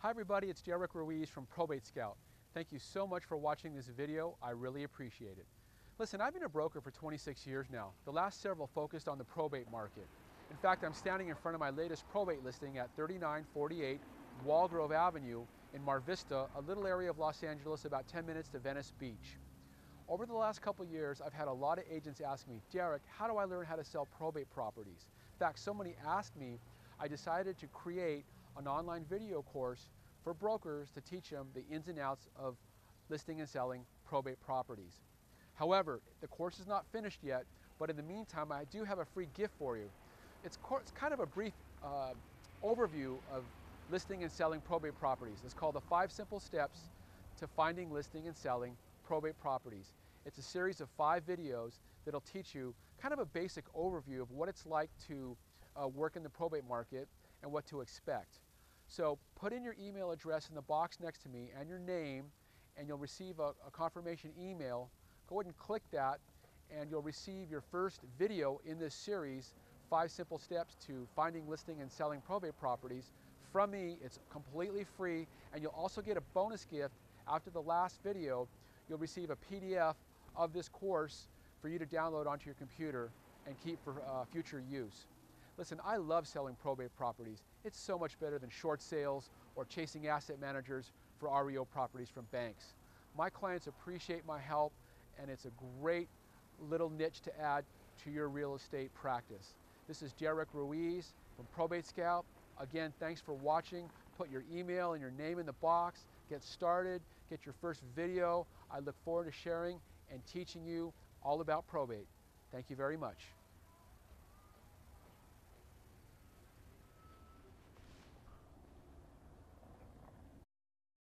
Hi everybody, it's Derrick Ruiz from Probate Scout. Thank you so much for watching this video. I really appreciate it. Listen, I've been a broker for 26 years now. The last several focused on the probate market. In fact, I'm standing in front of my latest probate listing at 3948 Walgrove Avenue in Mar Vista, a little area of Los Angeles about 10 minutes to Venice Beach. Over the last couple years, I've had a lot of agents ask me, Derrick, how do I learn how to sell probate properties? In fact, so many asked me, I decided to create an online video course for brokers to teach them the ins and outs of listing and selling probate properties. However, the course is not finished yet, but in the meantime, I do have a free gift for you. It's, it's kind of a brief uh, overview of listing and selling probate properties. It's called the Five Simple Steps to Finding, Listing, and Selling Probate Properties. It's a series of five videos that'll teach you kind of a basic overview of what it's like to uh, work in the probate market and what to expect. So put in your email address in the box next to me and your name and you'll receive a, a confirmation email. Go ahead and click that and you'll receive your first video in this series, Five Simple Steps to Finding, Listing, and Selling Probate Properties. From me, it's completely free and you'll also get a bonus gift after the last video. You'll receive a PDF of this course for you to download onto your computer and keep for uh, future use. Listen, I love selling probate properties. It's so much better than short sales or chasing asset managers for REO properties from banks. My clients appreciate my help and it's a great little niche to add to your real estate practice. This is Derrick Ruiz from Probate Scout. Again, thanks for watching. Put your email and your name in the box. Get started. Get your first video. I look forward to sharing and teaching you all about probate. Thank you very much.